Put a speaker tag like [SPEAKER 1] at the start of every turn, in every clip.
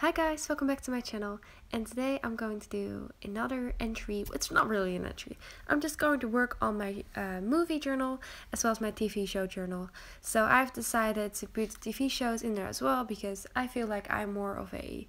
[SPEAKER 1] Hi guys, welcome back to my channel and today I'm going to do another entry, it's not really an entry, I'm just going to work on my uh, movie journal as well as my TV show journal. So I've decided to put TV shows in there as well because I feel like I'm more of a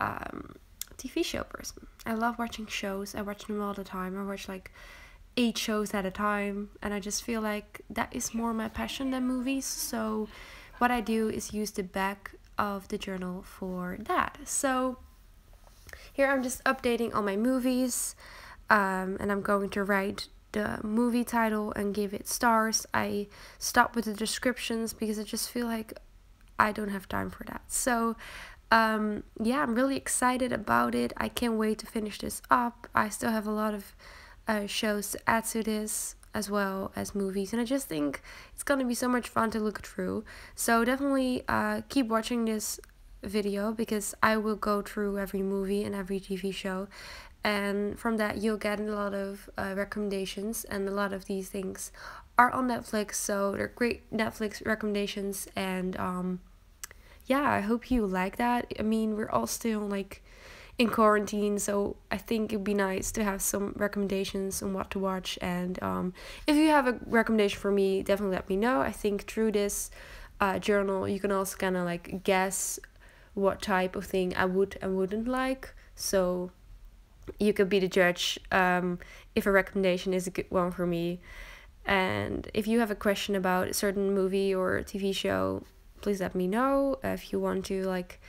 [SPEAKER 1] um, TV show person. I love watching shows, I watch them all the time, I watch like eight shows at a time and I just feel like that is more my passion than movies. So what I do is use the back of the journal for that. So here I'm just updating all my movies um, and I'm going to write the movie title and give it stars. I stop with the descriptions because I just feel like I don't have time for that. So um, yeah, I'm really excited about it. I can't wait to finish this up. I still have a lot of uh, shows to add to this as well as movies and I just think it's gonna be so much fun to look through. So definitely uh, keep watching this video because I will go through every movie and every TV show and from that you'll get a lot of uh, recommendations and a lot of these things are on Netflix so they're great Netflix recommendations and um yeah I hope you like that. I mean we're all still like in quarantine so i think it'd be nice to have some recommendations on what to watch. And um, if you have a recommendation for me definitely let me know. I think through this uh, journal you can also kind of like guess what type of thing i would and wouldn't like. So you could be the judge um, if a recommendation is a good one for me. And if you have a question about a certain movie or tv show please let me know. If you want to like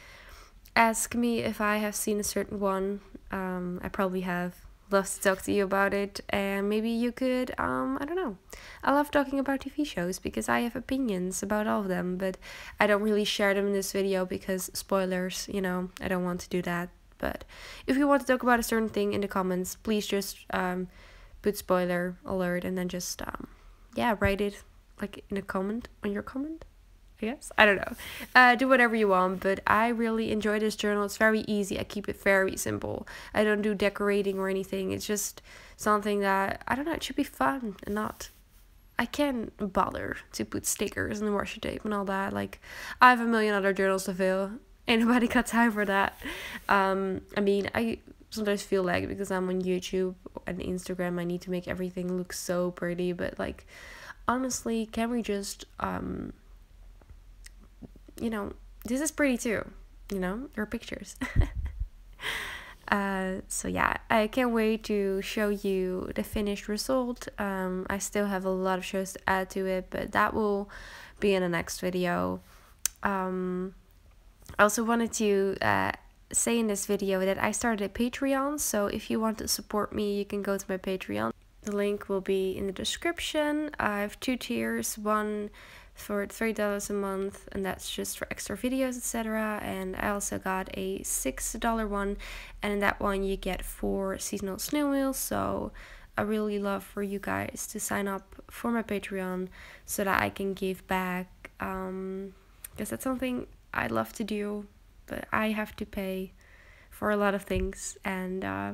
[SPEAKER 1] ask me if I have seen a certain one. Um, I probably have. Love to talk to you about it, and maybe you could. Um, I don't know. I love talking about TV shows because I have opinions about all of them, but I don't really share them in this video because spoilers. You know, I don't want to do that. But if you want to talk about a certain thing in the comments, please just um, put spoiler alert and then just um, yeah, write it like in a comment on your comment. I guess. I don't know. Uh, do whatever you want, but I really enjoy this journal. It's very easy. I keep it very simple. I don't do decorating or anything. It's just something that, I don't know, it should be fun and not. I can't bother to put stickers and the washi tape and all that. Like, I have a million other journals to fill. Ain't nobody got time for that. Um, I mean, I sometimes feel like because I'm on YouTube and Instagram, I need to make everything look so pretty. But, like, honestly, can we just. um you know, this is pretty too. You know, are pictures. uh, so yeah, I can't wait to show you the finished result. Um, I still have a lot of shows to add to it, but that will be in the next video. Um, I also wanted to uh, say in this video that I started a Patreon, so if you want to support me, you can go to my Patreon. The link will be in the description. I have two tiers, one for $3 a month and that's just for extra videos etc and I also got a $6 one and in that one you get four seasonal snow wheels so I really love for you guys to sign up for my Patreon so that I can give back um because that's something I love to do but I have to pay for a lot of things. And uh,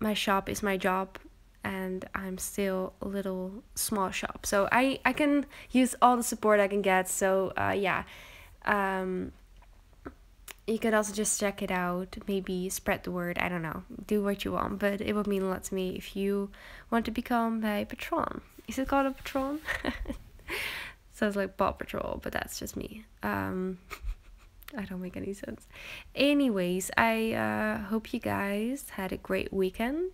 [SPEAKER 1] my shop is my job and I'm still a little small shop. So I, I can use all the support I can get. So uh, yeah, um, you could also just check it out, maybe spread the word, I don't know, do what you want, but it would mean a lot to me if you want to become a patron. Is it called a patron? Sounds like Paw Patrol, but that's just me. Um, I don't make any sense. Anyways, I uh, hope you guys had a great weekend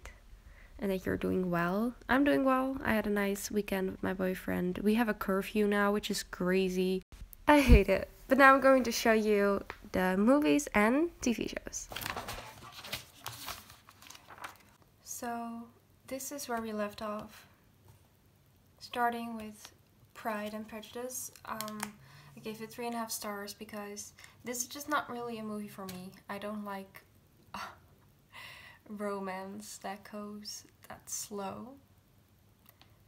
[SPEAKER 1] and that you're doing well. I'm doing well. I had a nice weekend with my boyfriend. We have a curfew now, which is crazy. I hate it. But now I'm going to show you the movies and TV shows. So, this is where we left off. Starting with Pride and Prejudice. Um, I gave it three and a half stars because this is just not really a movie for me. I don't like romance that goes that slow,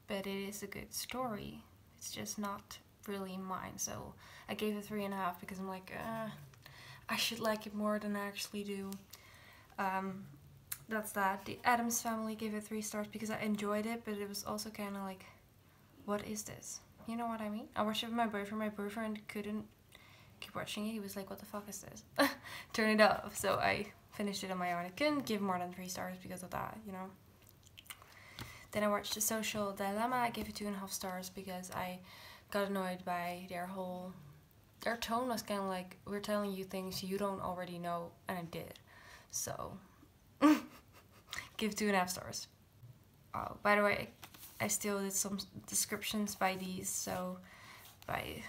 [SPEAKER 1] but it is a good story. It's just not really mine, so I gave it three and a half because I'm like, uh, I should like it more than I actually do. Um, that's that. The Addams Family gave it three stars because I enjoyed it, but it was also kind of like, what is this? You know what I mean? I watched it with my boyfriend. My boyfriend couldn't keep watching it. He was like, "What the fuck is this? Turn it off." So I finished it on my own. I couldn't give more than three stars because of that, you know. Then I watched The Social Dilemma. I gave it two and a half stars because I got annoyed by their whole their tone was kind of like we're telling you things you don't already know, and I did. So give two and a half stars. Oh, by the way, I still did some descriptions by these, so by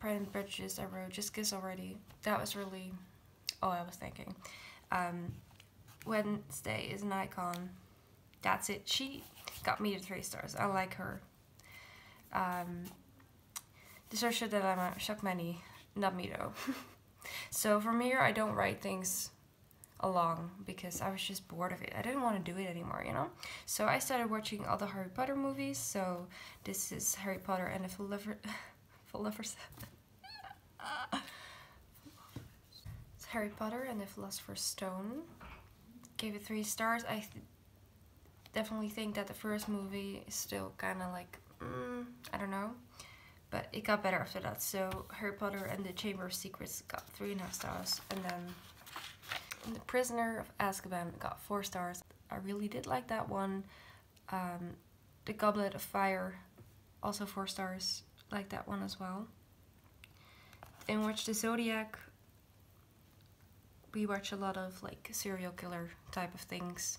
[SPEAKER 1] Pride and Prejudice I wrote just kiss already. That was really all I was thinking. Um, Wednesday is an icon. That's it. She got me to three stars. I like her. Um, social dilemma shocked many, not me though. so from here I don't write things along because I was just bored of it. I didn't want to do it anymore, you know? So I started watching all the Harry Potter movies. So this is Harry Potter and the Philosopher's it's Harry Potter and the Philosopher's Stone. Gave it three stars. I definitely think that the first movie is still kind of like, mm, I don't know. But it got better after that. So Harry Potter and the Chamber of Secrets got three and a half stars. And then the Prisoner of Azkaban got four stars. I really did like that one. Um, the Goblet of Fire, also four stars. Like that one as well. And watch the Zodiac. We watch a lot of like serial killer type of things.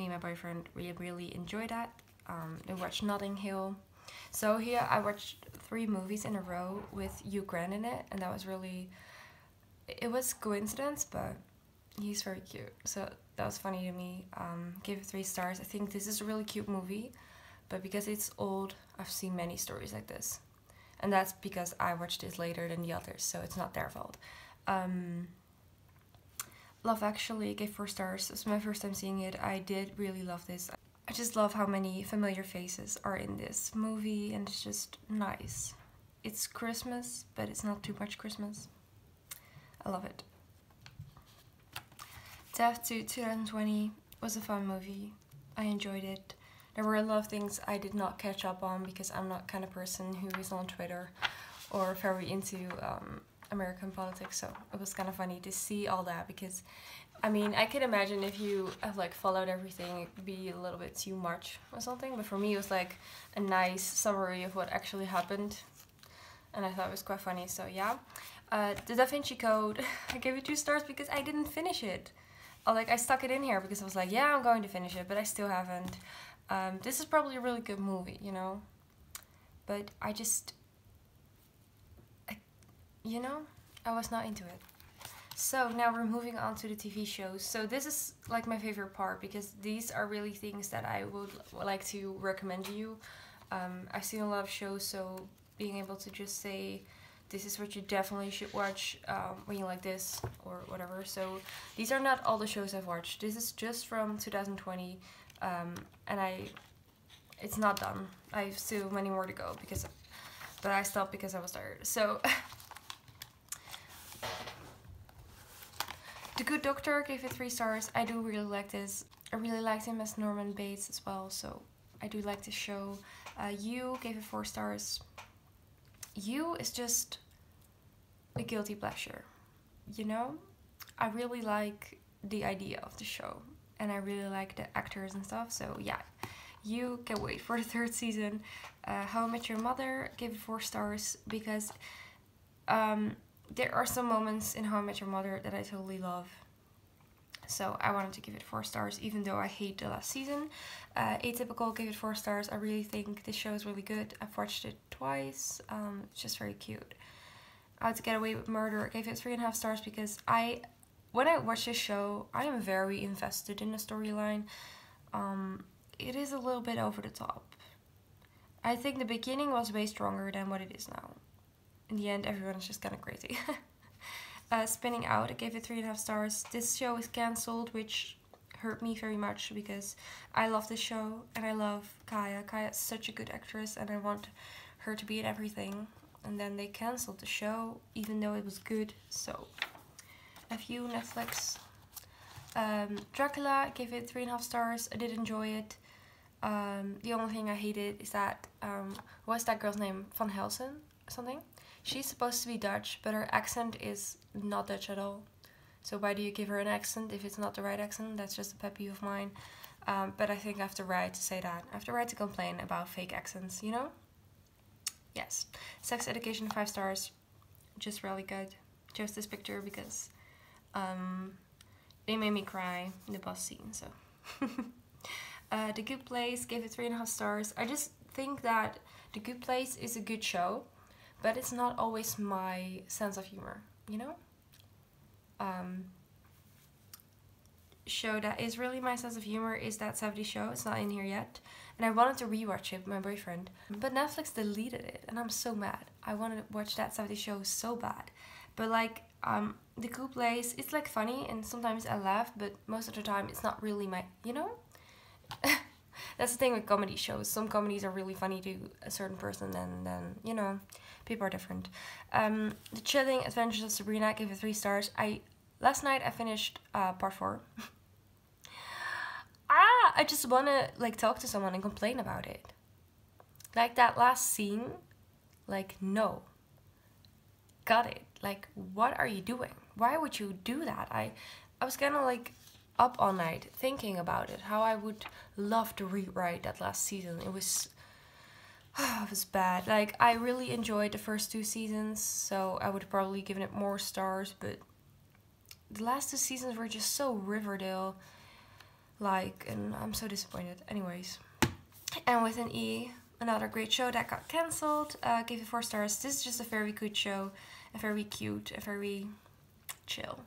[SPEAKER 1] Me and my boyfriend really really enjoy that. Um, we watched Notting Hill. So here I watched three movies in a row with Hugh Grant in it, and that was really. It was coincidence, but he's very cute. So that was funny to me. Um, gave it three stars. I think this is a really cute movie, but because it's old, I've seen many stories like this. And that's because I watched this later than the others, so it's not their fault. Um, Love Actually gave four stars. It's my first time seeing it. I did really love this. I just love how many familiar faces are in this movie and it's just nice. It's Christmas, but it's not too much Christmas. I love it. Death to 2020 was a fun movie. I enjoyed it. There were a lot of things I did not catch up on because I'm not kind of person who is on Twitter or very into um, American politics. So it was kind of funny to see all that because, I mean, I can imagine if you have like followed everything, it would be a little bit too much or something. But for me, it was like a nice summary of what actually happened, and I thought it was quite funny. So yeah, uh, the Da Vinci Code, I gave it two stars because I didn't finish it. Oh, like I stuck it in here because I was like, yeah, I'm going to finish it, but I still haven't. Um, this is probably a really good movie, you know, but I just, I, you know, I was not into it. So now we're moving on to the TV shows. So this is like my favorite part because these are really things that I would like to recommend to you. Um, I've seen a lot of shows, so being able to just say this is what you definitely should watch um, when you like this or whatever. So these are not all the shows I've watched. This is just from 2020, um, and I, it's not done. I have still many more to go because, but I stopped because I was tired. So. The Good Doctor gave it three stars. I do really like this. I really liked him as Norman Bates as well, so I do like this show. Uh, you gave it four stars. You is just a guilty pleasure. You know, I really like the idea of the show, and I really like the actors and stuff. So yeah, you can wait for the third season. Uh, How I Met Your Mother gave it four stars because um, there are some moments in How I Met Your Mother that I totally love. So I wanted to give it four stars, even though I hate the last season. Uh, Atypical gave it four stars. I really think this show is really good. I've watched it twice. Um, it's just very cute. How to Get Away with Murder gave it three and a half stars because I, when I watch this show, I am very invested in the storyline. Um, it is a little bit over the top. I think the beginning was way stronger than what it is now in the end, everyone is just kind of crazy. uh, Spinning Out, I gave it three and a half stars. This show is cancelled, which hurt me very much because I love this show and I love Kaya. Kaya is such a good actress and I want her to be in everything. And then they cancelled the show, even though it was good. So, a few Netflix. Um, Dracula, gave it three and a half stars. I did enjoy it. Um, the only thing I hated is that, um, what's that girl's name? Van Helsing? Something? She's supposed to be Dutch, but her accent is not Dutch at all. So why do you give her an accent if it's not the right accent? That's just a pet peeve of mine. Um, but I think I have the right to say that. I have the right to complain about fake accents, you know? Yes. Sex Education 5 stars. Just really good. Chose this picture because um, they made me cry in the bus scene, so. uh, the Good Place gave it 3.5 stars. I just think that The Good Place is a good show, but it's not always my sense of humor, you know? Um, show that is really my sense of humor is that 70 show. It's not in here yet. And I wanted to rewatch it with my boyfriend. But Netflix deleted it and I'm so mad. I wanted to watch that 70 show so bad. But like um The Good Place, it's like funny and sometimes I laugh, but most of the time it's not really my you know? That's the thing with comedy shows. Some comedies are really funny to a certain person and then, you know, people are different. Um, the Chilling Adventures of Sabrina gave it three stars. I last night I finished uh, part four. ah, I just wanna like talk to someone and complain about it. Like that last scene, like no. Got it. Like what are you doing? Why would you do that? I I was kind of like up all night thinking about it. How I would love to rewrite that last season. It was it was bad. Like I really enjoyed the first two seasons, so I would probably given it more stars, but the last two seasons were just so Riverdale like and I'm so disappointed. Anyways. Anne with an E, another great show that got cancelled. Uh, gave it four stars. This is just a very good show, a very cute, a very chill.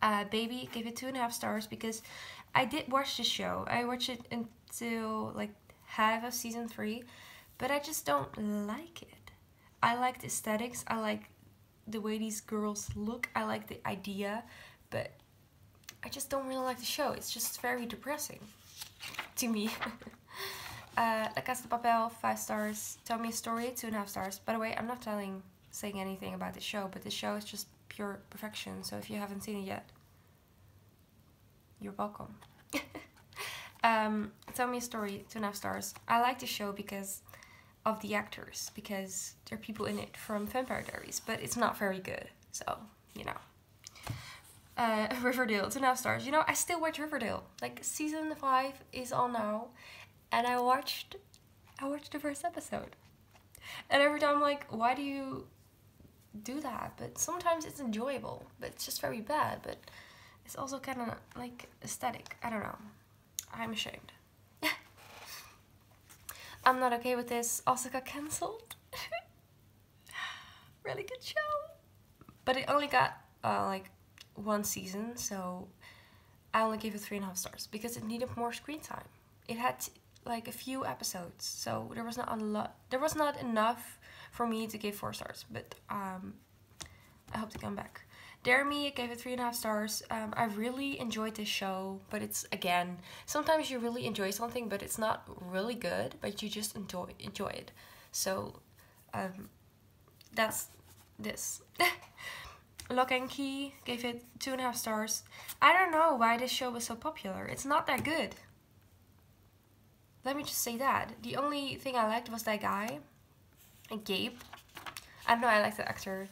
[SPEAKER 1] Uh, Baby gave it two and a half stars because I did watch the show. I watched it until like half of season three, but I just don't like it. I like the aesthetics. I like the way these girls look. I like the idea, but I just don't really like the show. It's just very depressing to me. uh, La Casa de Papel, five stars. Tell Me a Story, two and a half stars. By the way, I'm not telling, saying anything about the show, but the show is just pure perfection. So if you haven't seen it yet, you're welcome. um, Tell Me a Story, two and a half stars. I like the show because of the actors, because there are people in it from Vampire Diaries, but it's not very good. So, you know. Uh, Riverdale, two and a half stars. You know, I still watch Riverdale. Like season five is on now, and I watched, I watched the first episode, and every time I'm like, why do you do that? But sometimes it's enjoyable, but it's just very bad. But it's also kind of like aesthetic. I don't know. I'm ashamed. I'm not okay with this. Also got cancelled. really good show. But it only got uh, like one season, so I only gave it three and a half stars because it needed more screen time. It had like a few episodes, so there was not a lot. There was not enough for me to give four stars, but um, I hope to come back. Dare Me, gave it three and a half stars. Um, I really enjoyed this show, but it's again, sometimes you really enjoy something, but it's not really good, but you just enjoy enjoy it. So, um, that's this. Locke and Key gave it two and a half stars. I don't know why this show was so popular. It's not that good. Let me just say that. The only thing I liked was that guy, Gabe. I don't know, I like the actor.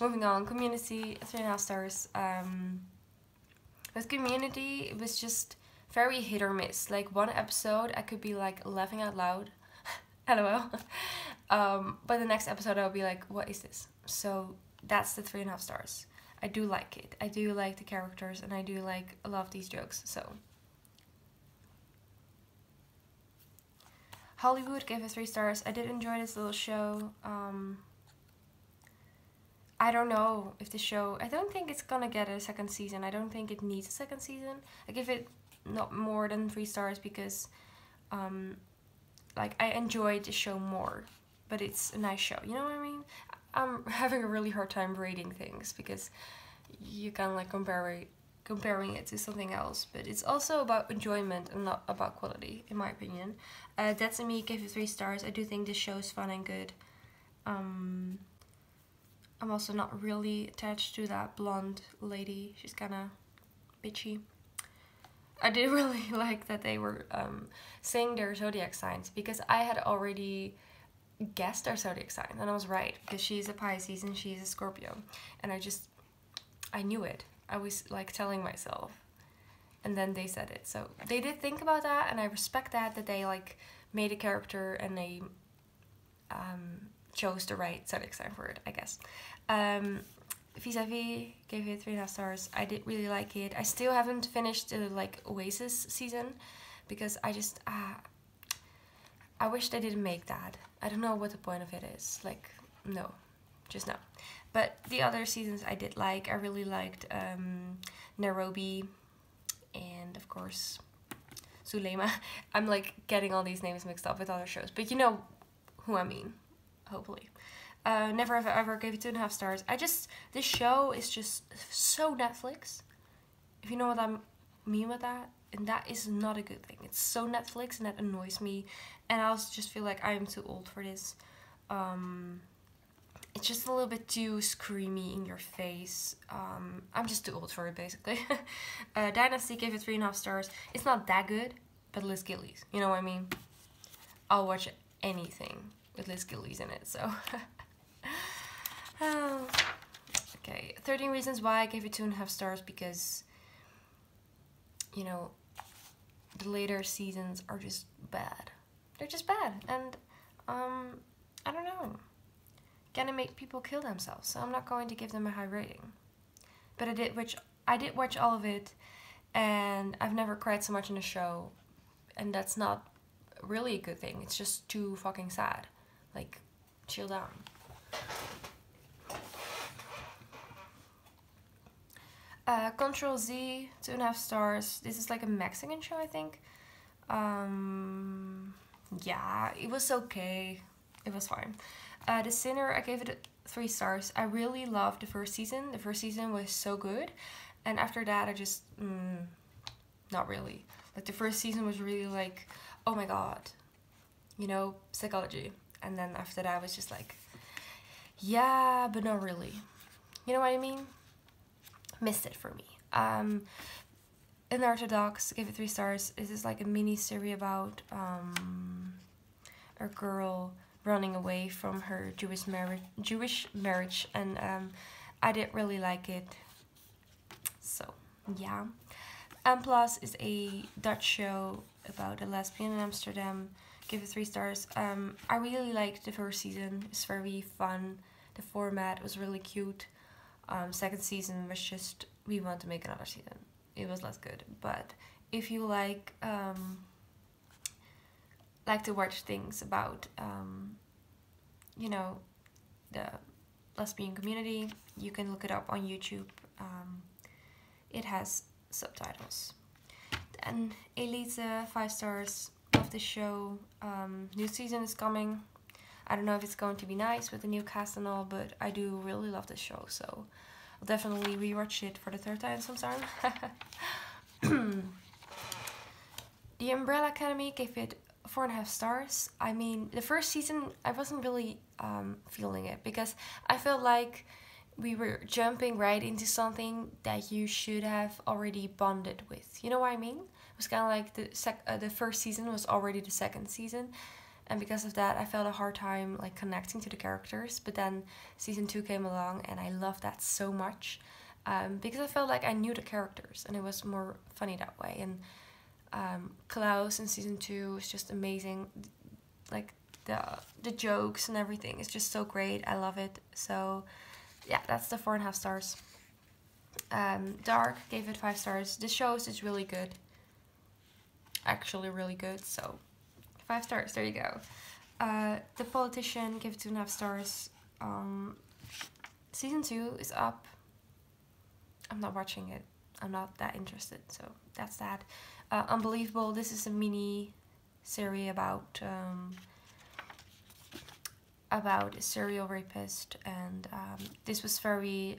[SPEAKER 1] Moving on, Community, three and a half stars. Um, with Community, it was just very hit or miss. Like one episode, I could be like laughing out loud lol. um, but the next episode I'll be like, what is this? So that's the three and a half stars. I do like it. I do like the characters and I do like of these jokes. So Hollywood gave it three stars. I did enjoy this little show. Um, I don't know if the show. I don't think it's gonna get a second season. I don't think it needs a second season. I give it not more than three stars because um, like I enjoyed the show more, but it's a nice show. You know what I mean? I'm having a really hard time rating things because you can like compare comparing it to something else, but it's also about enjoyment and not about quality, in my opinion. Uh, That's Me gave it three stars. I do think this show is fun and good. Um, I'm also not really attached to that blonde lady. She's kind of bitchy. I did really like that they were um, saying their zodiac signs because I had already guessed our zodiac sign and I was right because she's a Pisces and she's a Scorpio and I just I knew it I was like telling myself and then they said it so they did think about that and I respect that that they like made a character and they um, chose the right zodiac sign for it I guess um, vis-a-vis gave it three and a half stars I did really like it I still haven't finished the like Oasis season because I just uh, I wish they didn't make that. I don't know what the point of it is. Like, no, just no. But the other seasons I did like. I really liked um, Nairobi and of course Zulema. I'm like getting all these names mixed up with other shows, but you know who I mean, hopefully. Uh, Never Ever Ever gave it two and a half stars. I just, this show is just so Netflix. If you know what I mean with that and that is not a good thing. It's so Netflix and that annoys me and I also just feel like I am too old for this. Um, it's just a little bit too screamy in your face. Um, I'm just too old for it basically. uh, Dynasty gave it three and a half stars. It's not that good, but Liz Gillies, you know what I mean? I'll watch anything with Liz Gillies in it, so. oh. Okay, 13 Reasons Why I gave it two and a half stars because, you know, the later seasons are just bad. They're just bad, and um, I don't know. Gonna make people kill themselves, so I'm not going to give them a high rating. But I did watch. I did watch all of it, and I've never cried so much in a show, and that's not really a good thing. It's just too fucking sad. Like, chill down. Uh, Control Z, two and a half stars. This is like a Mexican show, I think. Um, yeah, it was okay. It was fine. Uh, the Sinner, I gave it three stars. I really loved the first season. The first season was so good. And after that, I just, mm, not really. Like the first season was really like, oh my god, you know, psychology. And then after that, I was just like, yeah, but not really. You know what I mean? missed it for me. Um, Unorthodox, gave it three stars. This is like a mini series about um, a girl running away from her Jewish marriage, Jewish marriage, and um, I didn't really like it. So yeah. Anne Plus is a Dutch show about a lesbian in Amsterdam. Give it three stars. Um, I really liked the first season. It's very fun. The format was really cute um, second season was just we want to make another season it was less good but if you like um, like to watch things about um, you know the lesbian community. You can look it up on youtube. Um, it has subtitles. And elite five stars of the show. Um, new season is coming. I don't know if it's going to be nice with the new cast and all, but I do really love this show, so I'll definitely rewatch it for the third time sometime. the Umbrella Academy gave it four and a half stars. I mean, the first season, I wasn't really um, feeling it because I felt like we were jumping right into something that you should have already bonded with. You know what I mean? It was kind of like the sec- uh, the first season was already the second season, and because of that I felt a hard time like connecting to the characters but then season 2 came along and I loved that so much um, because I felt like I knew the characters and it was more funny that way and um, Klaus in season 2 is just amazing like the the jokes and everything is just so great I love it so yeah that's the four and a half stars um, Dark gave it five stars this show is just really good actually really good so Five stars, there you go. Uh, the Politician, give it two and a half stars. Um, season two is up. I'm not watching it. I'm not that interested, so that's that. Uh, Unbelievable, this is a mini series about um, about a serial rapist and um, this was very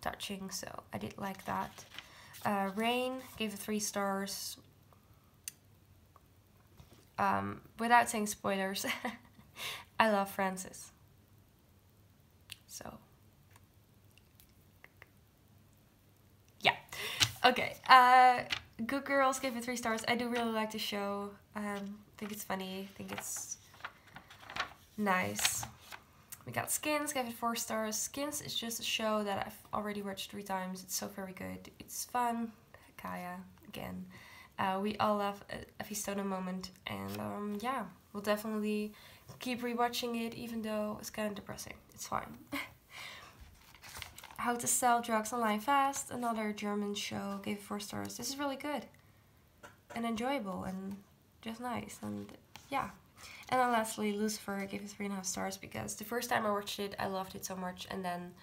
[SPEAKER 1] touching so I did like that. Uh, Rain gave it three stars um, without saying spoilers, I love Francis. So, yeah. Okay. Uh, Good Girls gave it three stars. I do really like the show. Um, I think it's funny. I think it's nice. We got Skins, gave it four stars. Skins is just a show that I've already watched three times. It's so very good. It's fun. Kaya, again. Uh, we all love a, a moment. And um, yeah, we'll definitely keep rewatching it even though it's kind of depressing. It's fine. How to Sell Drugs Online Fast, another German show, gave four stars. This is really good and enjoyable and just nice and yeah. And then lastly, Lucifer, gave it three and a half stars because the first time I watched it, I loved it so much, and then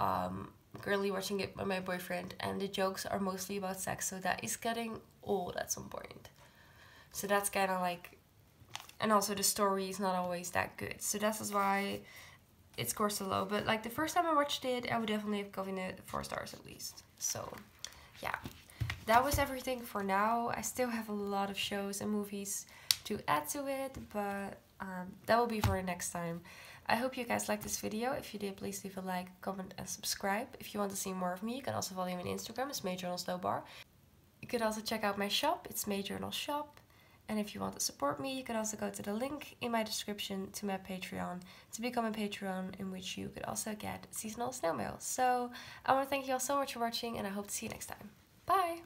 [SPEAKER 1] um, currently watching it with my boyfriend, and the jokes are mostly about sex, so that is getting old at some point. So that's kind of like, and also the story is not always that good. So that's why it scores so low. But like the first time I watched it, I would definitely have given it four stars at least. So yeah, that was everything for now. I still have a lot of shows and movies to add to it, but um, that will be for next time. I hope you guys liked this video. If you did, please leave a like, comment and subscribe. If you want to see more of me, you can also follow me on Instagram, it's Mae Journal Snowbar. You could also check out my shop, it's Mae Journal Shop. And if you want to support me, you can also go to the link in my description to my Patreon to become a Patreon in which you could also get seasonal snow mail. So I want to thank you all so much for watching and I hope to see you next time. Bye!